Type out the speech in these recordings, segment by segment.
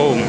komen.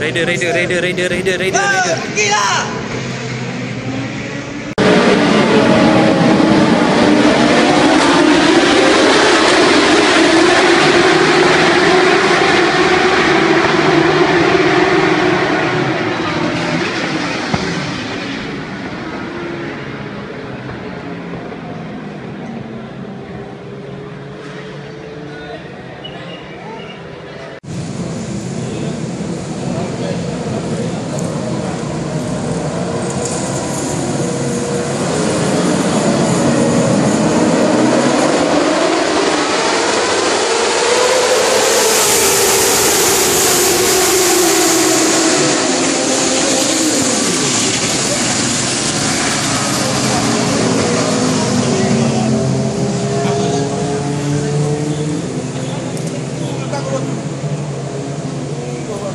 Rider, rider, rider, rider, rider, rider, rider. Pergilah!